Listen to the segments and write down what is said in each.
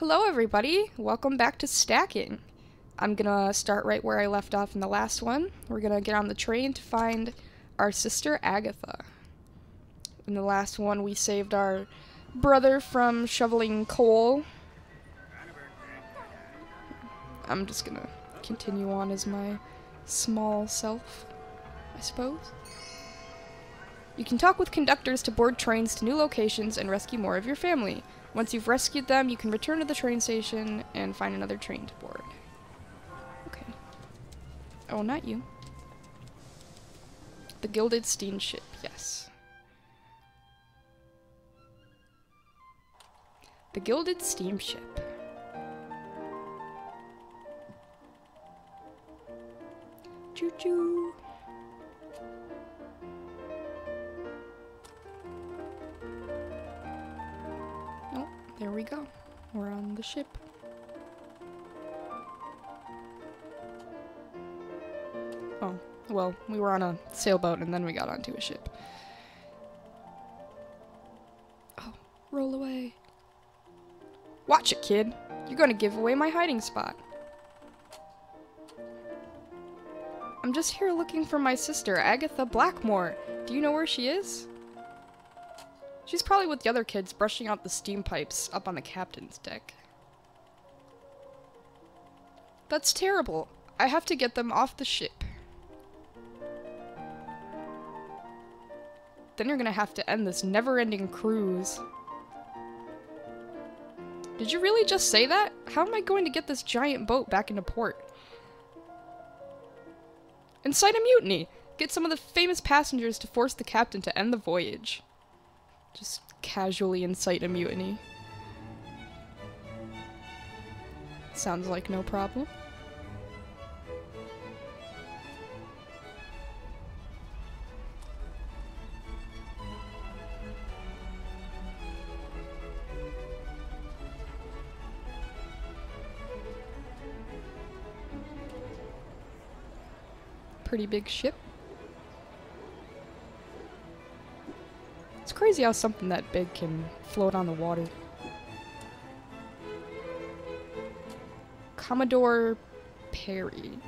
Hello, everybody. Welcome back to Stacking. I'm gonna start right where I left off in the last one. We're gonna get on the train to find our sister Agatha. In the last one, we saved our brother from shoveling coal. I'm just gonna continue on as my small self, I suppose. You can talk with conductors to board trains to new locations and rescue more of your family. Once you've rescued them, you can return to the train station and find another train to board. Okay. Oh, not you. The Gilded Steamship, yes. The Gilded Steamship. Choo choo on the ship. Oh, well, we were on a sailboat and then we got onto a ship. Oh, roll away. Watch it, kid. You're gonna give away my hiding spot. I'm just here looking for my sister, Agatha Blackmore. Do you know where she is? She's probably with the other kids brushing out the steam pipes up on the captain's deck. That's terrible. I have to get them off the ship. Then you're gonna have to end this never-ending cruise. Did you really just say that? How am I going to get this giant boat back into port? Incite a mutiny! Get some of the famous passengers to force the captain to end the voyage. Just casually incite a mutiny. Sounds like no problem. Pretty big ship. It's crazy how something that big can float on the water. Commodore Perry.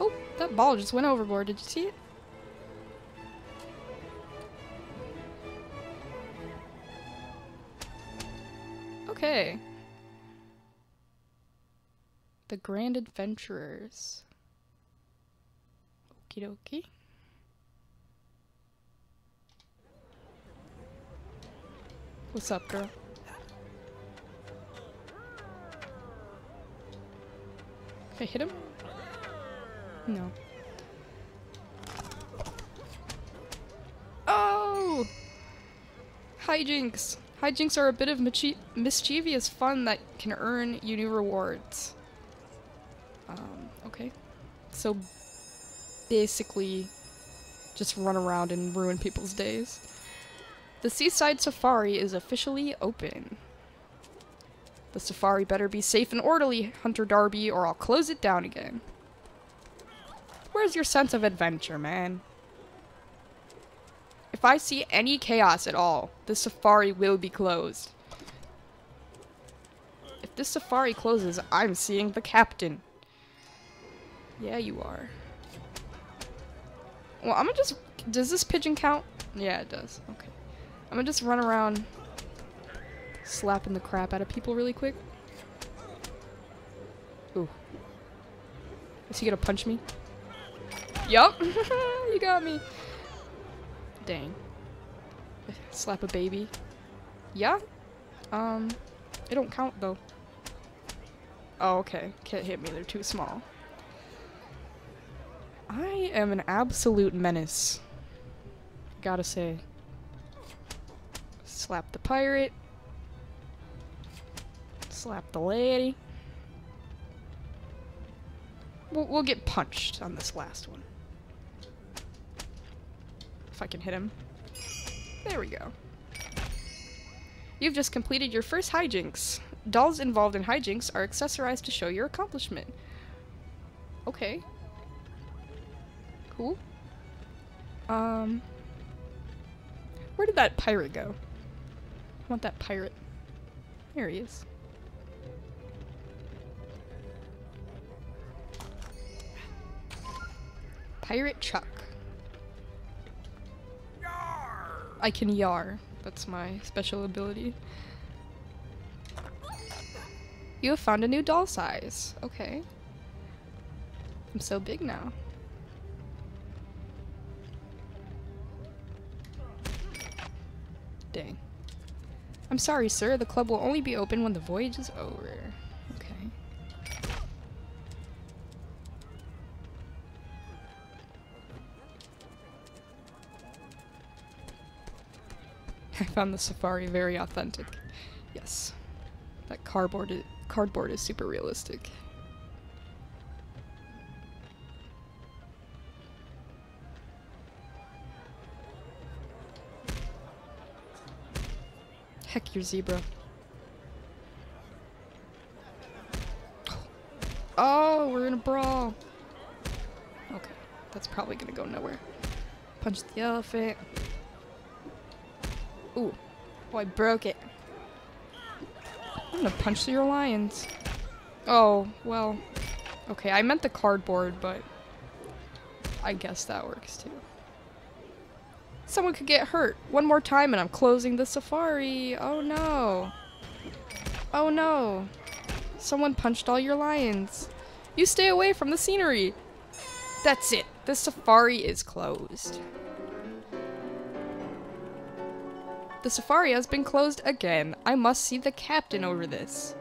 Oh, that ball just went overboard. Did you see it? Okay. The Grand Adventurers. Okie dokie. What's up, girl? Can I hit him? No. Oh! Hijinks! Hijinks are a bit of mischievous fun that can earn you new rewards. Um, okay. So basically just run around and ruin people's days. The Seaside Safari is officially open. The safari better be safe and orderly, Hunter Darby, or I'll close it down again. Where's your sense of adventure, man? If I see any chaos at all, the safari will be closed. If this safari closes, I'm seeing the captain. Yeah, you are. Well, I'm gonna just... Does this pigeon count? Yeah, it does. Okay. I'm gonna just run around slapping the crap out of people really quick. Ooh. Is he gonna punch me? Yup! you got me! Dang. Slap a baby. Yeah? Um, it don't count though. Oh, okay. Can't hit me, they're too small. I am an absolute menace. Gotta say. Slap the pirate. Slap the lady. We'll, we'll get punched on this last one. If I can hit him. There we go. You've just completed your first hijinks. Dolls involved in hijinks are accessorized to show your accomplishment. Okay. Cool. Um, where did that pirate go? I want that pirate. There he is. Pirate Chuck. Yar! I can yar. That's my special ability. You have found a new doll size. Okay. I'm so big now. Dang. I'm sorry, sir. The club will only be open when the voyage is over. Okay. I found the safari very authentic. Yes. That cardboard is, cardboard is super realistic. Your zebra. Oh, we're in a brawl. Okay, that's probably gonna go nowhere. Punch the elephant. Ooh. Oh, I broke it. I'm gonna punch your lions. Oh, well. Okay, I meant the cardboard, but I guess that works too. Someone could get hurt. One more time and I'm closing the safari. Oh no. Oh no. Someone punched all your lions. You stay away from the scenery. That's it. The safari is closed. The safari has been closed again. I must see the captain over this.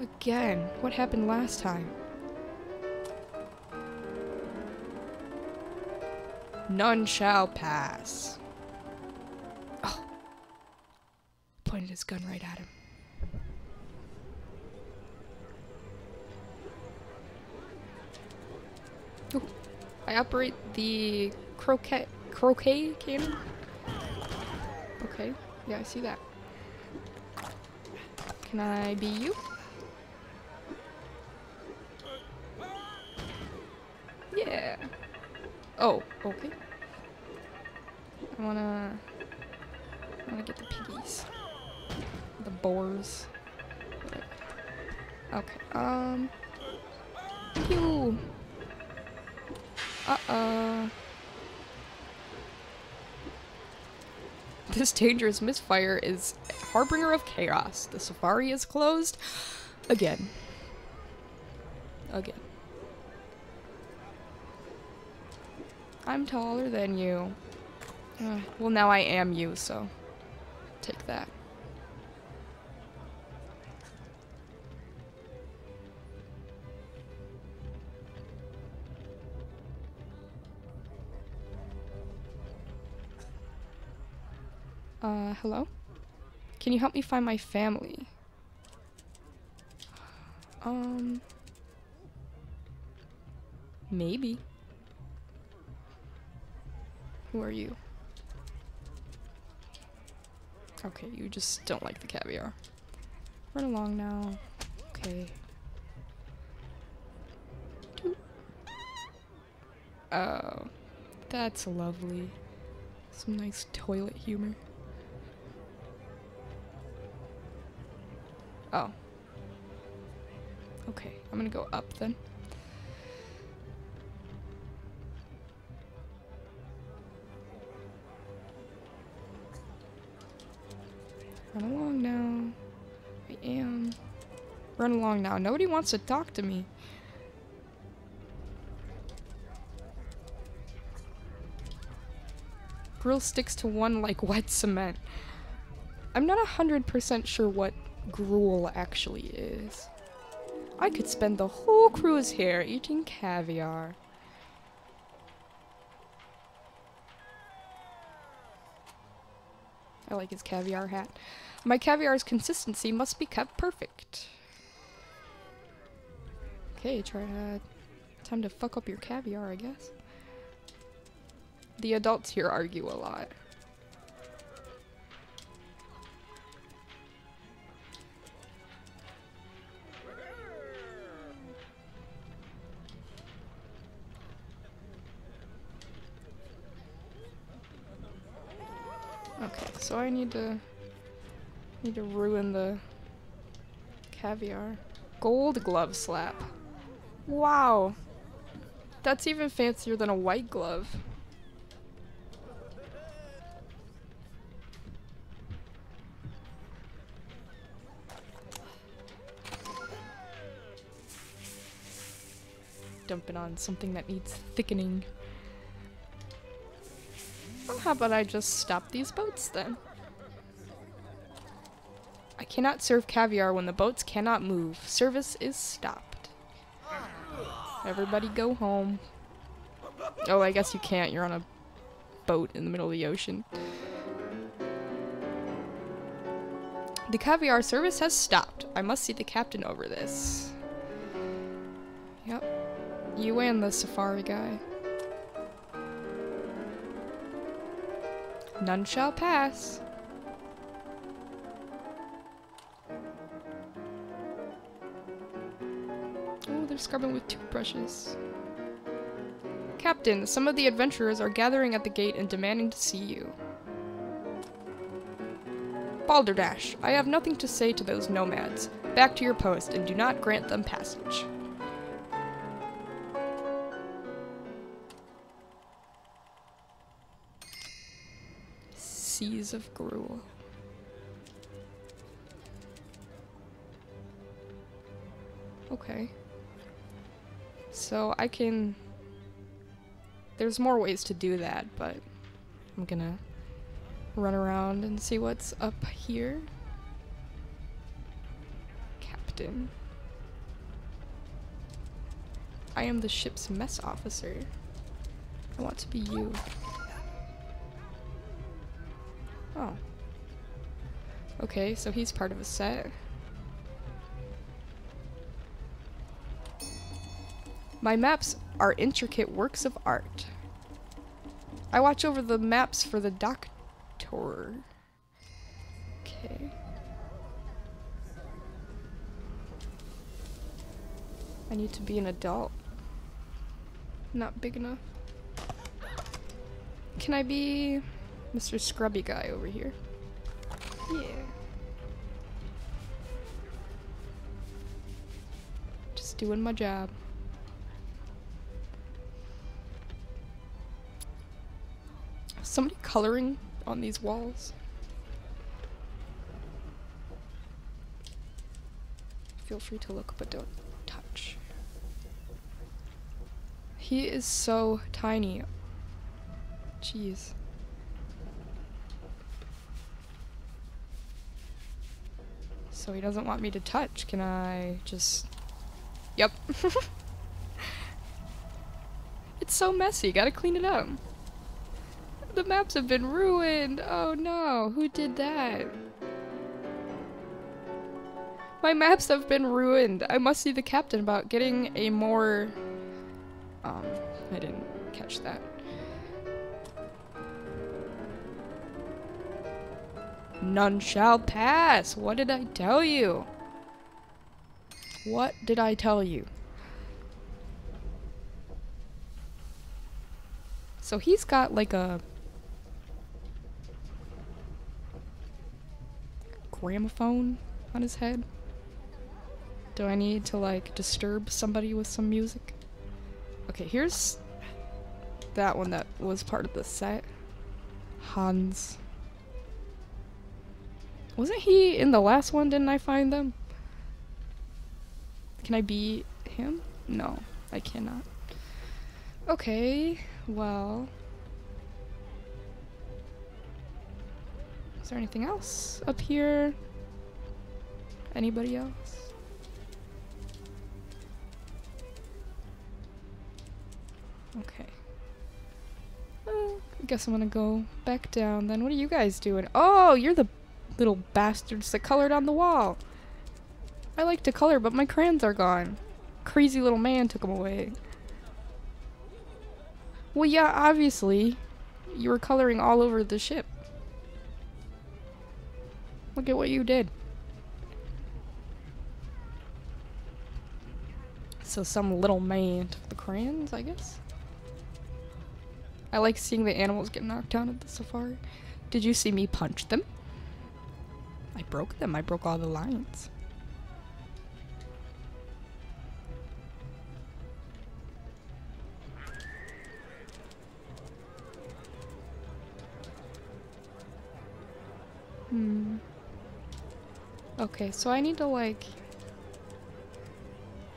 Again. What happened last time? None shall pass. Oh. Pointed his gun right at him. Ooh. I operate the croquet croquet cannon. Okay, yeah, I see that. Can I be you? Oh, okay. I wanna... I wanna get the piggies. The boars. Okay, um... Pew! Uh-oh. This dangerous misfire is harbinger of chaos. The safari is closed. Again. Again. I'm taller than you. Uh, well, now I am you, so take that. Uh, hello? Can you help me find my family? Um... Maybe. Who are you? Okay, you just don't like the caviar. Run along now. Okay. Oh, that's lovely. Some nice toilet humor. Oh. Okay, I'm gonna go up then. Run along now. Nobody wants to talk to me. Grill sticks to one like wet cement. I'm not 100% sure what gruel actually is. I could spend the whole cruise here eating caviar. I like his caviar hat. My caviar's consistency must be kept perfect. Okay, try to... Time to fuck up your caviar, I guess. The adults here argue a lot. Okay, so I need to need to ruin the caviar. Gold glove slap. Wow. That's even fancier than a white glove. Dumping on something that needs thickening. Well, how about I just stop these boats then? I cannot serve caviar when the boats cannot move. Service is stopped. Everybody go home. Oh, I guess you can't. You're on a boat in the middle of the ocean. The caviar service has stopped. I must see the captain over this. Yep. You and the safari guy. None shall pass. Scrubbing with toothbrushes. Captain, some of the adventurers are gathering at the gate and demanding to see you. Balderdash, I have nothing to say to those nomads. Back to your post and do not grant them passage. Seas of Gruel. Okay. So I can... There's more ways to do that, but I'm gonna run around and see what's up here. Captain. I am the ship's mess officer. I want to be you. Oh. Okay, so he's part of a set. My maps are intricate works of art. I watch over the maps for the doctor. Okay. I need to be an adult. Not big enough. Can I be Mr. Scrubby guy over here? Yeah. Just doing my job. Somebody coloring on these walls. Feel free to look, but don't touch. He is so tiny. Jeez. So he doesn't want me to touch. Can I just... Yep. it's so messy. Gotta clean it up. The maps have been ruined. Oh no, who did that? My maps have been ruined. I must see the captain about getting a more... Um, I didn't catch that. None shall pass. What did I tell you? What did I tell you? So he's got like a gramophone on his head? Do I need to like disturb somebody with some music? Okay, here's that one that was part of the set. Hans. Wasn't he in the last one? Didn't I find them? Can I be him? No, I cannot. Okay, well. Is there anything else up here? Anybody else? Okay. I guess I'm gonna go back down then. What are you guys doing? Oh, you're the little bastards that colored on the wall. I like to color, but my crayons are gone. Crazy little man took them away. Well, yeah, obviously. You were coloring all over the ship. Look at what you did. So some little man took the crayons, I guess? I like seeing the animals get knocked down at the safari. Did you see me punch them? I broke them. I broke all the lines. Hmm. Okay, so I need to like...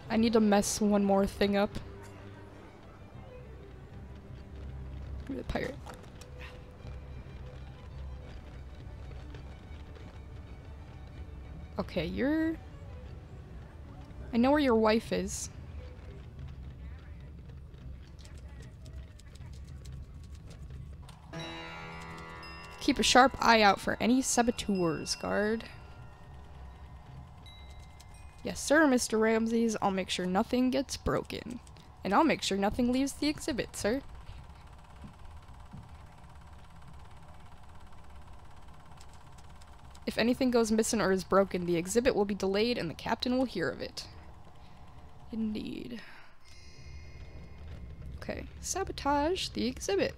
I need to mess one more thing up. The pirate. Okay, you're... I know where your wife is. Keep a sharp eye out for any saboteurs, guard. Yes, sir, Mr. Ramses. I'll make sure nothing gets broken. And I'll make sure nothing leaves the exhibit, sir. If anything goes missing or is broken, the exhibit will be delayed and the captain will hear of it. Indeed. Okay, sabotage the exhibit.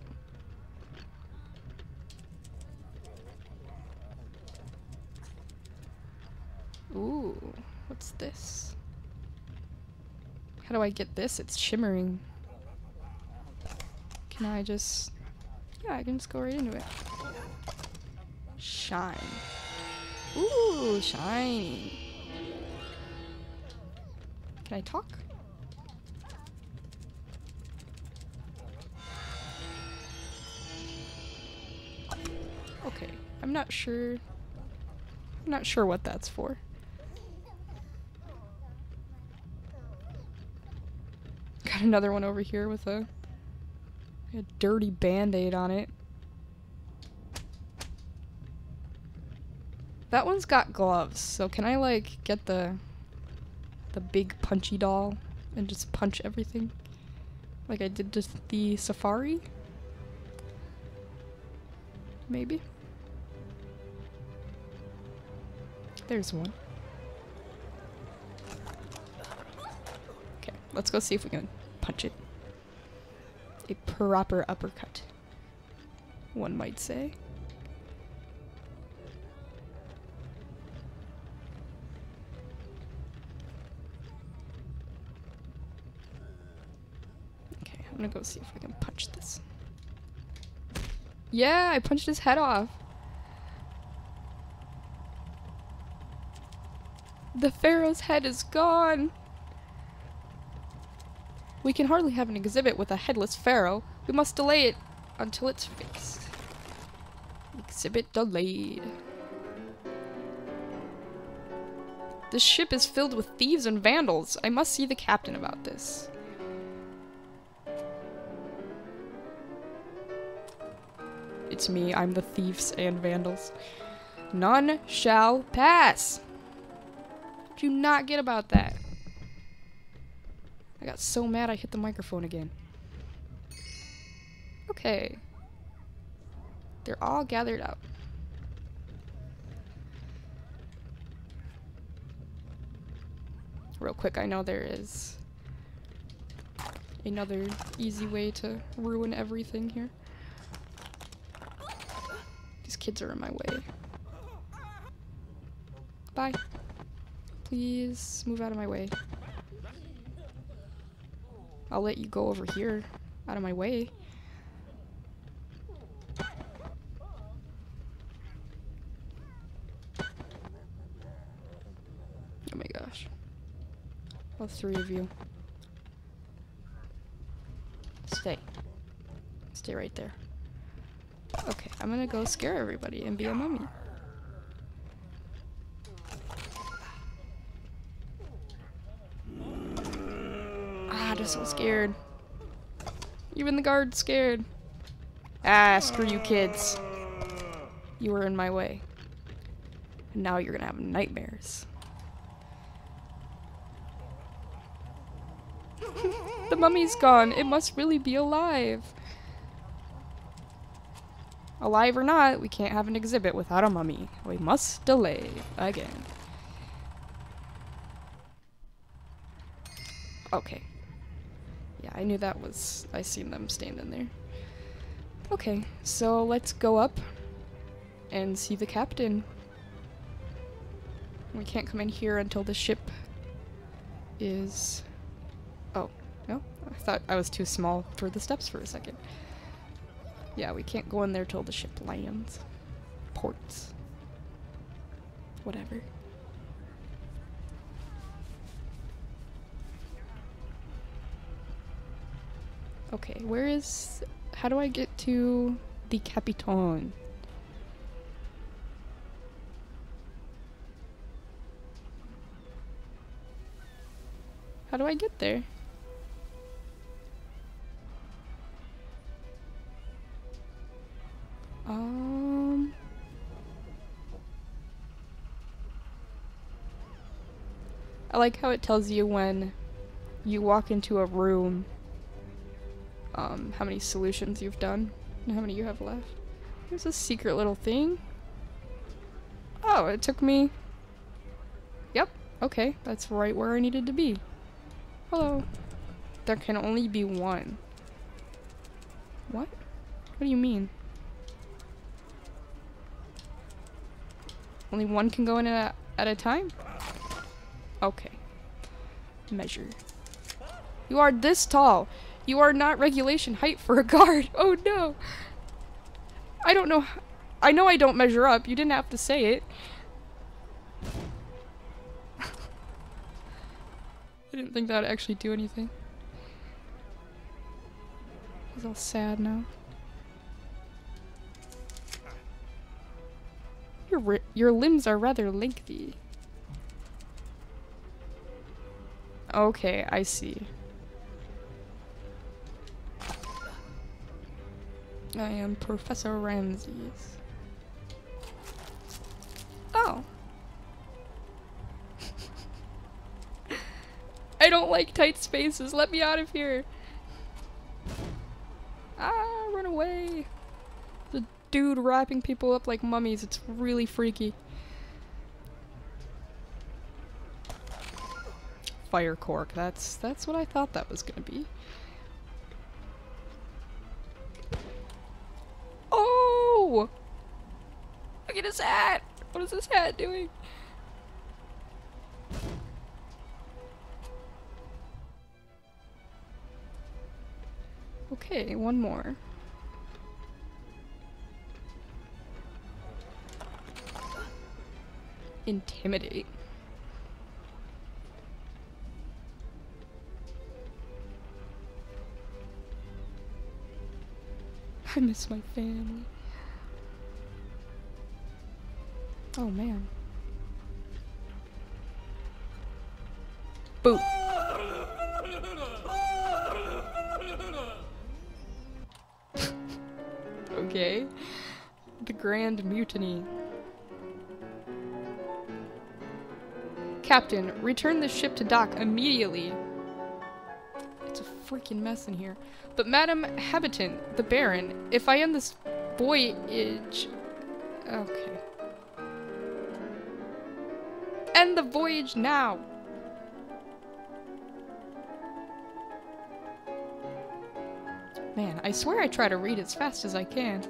Ooh, what's this? How do I get this? It's shimmering. Can I just... Yeah, I can just go right into it. Shine. Ooh, shiny. Can I talk? Okay, I'm not sure. I'm not sure what that's for. Got another one over here with a, a dirty band-aid on it. That one's got gloves, so can I like get the the big punchy doll and just punch everything? Like I did just the safari? Maybe? There's one. Okay, let's go see if we can punch it. A proper uppercut, one might say. Okay, I'm gonna go see if I can punch this. Yeah, I punched his head off. The pharaoh's head is gone. We can hardly have an exhibit with a headless pharaoh. We must delay it until it's fixed. Exhibit delayed. This ship is filled with thieves and vandals. I must see the captain about this. It's me, I'm the thieves and vandals. None shall pass. Do not get about that? I got so mad I hit the microphone again. Okay. They're all gathered up. Real quick, I know there is another easy way to ruin everything here. These kids are in my way. Bye. Please move out of my way. I'll let you go over here, out of my way. Oh my gosh. All three of you. Stay. Stay right there. Okay, I'm gonna go scare everybody and be a mummy. Just so scared. Even the guard's scared. Ah, screw you kids. You were in my way. And now you're gonna have nightmares. the mummy's gone. It must really be alive. Alive or not, we can't have an exhibit without a mummy. We must delay again. Okay. I knew that was... I seen them standing there. Okay, so let's go up and see the captain. We can't come in here until the ship is... Oh, no? I thought I was too small for the steps for a second. Yeah, we can't go in there till the ship lands. Ports. Whatever. Okay, where is... How do I get to the Capitan? How do I get there? Um... I like how it tells you when you walk into a room um, how many solutions you've done and how many you have left. There's a secret little thing. Oh, it took me... Yep, okay, that's right where I needed to be. Hello. There can only be one. What? What do you mean? Only one can go in at a, at a time? Okay. Measure. You are this tall. You are not regulation height for a guard. Oh no. I don't know. I know I don't measure up. You didn't have to say it. I didn't think that would actually do anything. He's all sad now. Your, your limbs are rather lengthy. Okay, I see. I am Professor Ramses. Oh. I don't like tight spaces. Let me out of here. Ah, run away. The dude wrapping people up like mummies. It's really freaky. Fire cork. That's that's what I thought that was gonna be. Look at his hat! What is this hat doing? Okay, one more. Intimidate. I miss my family. Oh man. Boop. okay. The Grand Mutiny. Captain, return the ship to dock immediately. It's a freaking mess in here. But Madam Habitant, the Baron, if I end this voyage... Okay. End the voyage now! Man, I swear I try to read as fast as I can.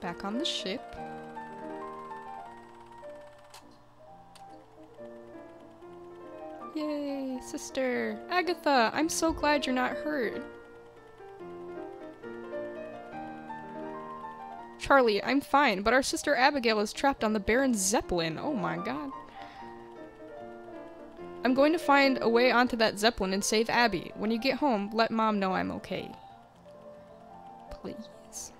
Back on the ship. Yay, sister. Agatha, I'm so glad you're not hurt. Charlie, I'm fine, but our sister Abigail is trapped on the Baron's Zeppelin. Oh my god. I'm going to find a way onto that Zeppelin and save Abby. When you get home, let Mom know I'm okay. Please.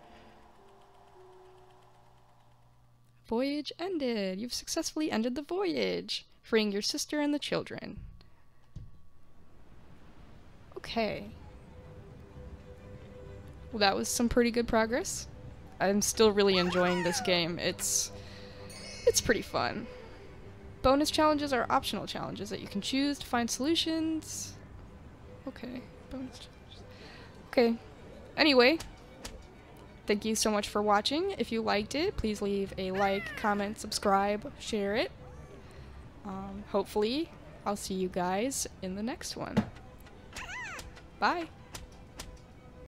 Voyage ended. You've successfully ended the voyage freeing your sister and the children. Okay. Well, that was some pretty good progress. I'm still really enjoying this game. It's it's pretty fun. Bonus challenges are optional challenges that you can choose to find solutions. Okay, bonus challenges. Okay. Anyway, thank you so much for watching. If you liked it, please leave a like, comment, subscribe, share it. Um, hopefully, I'll see you guys in the next one. Bye.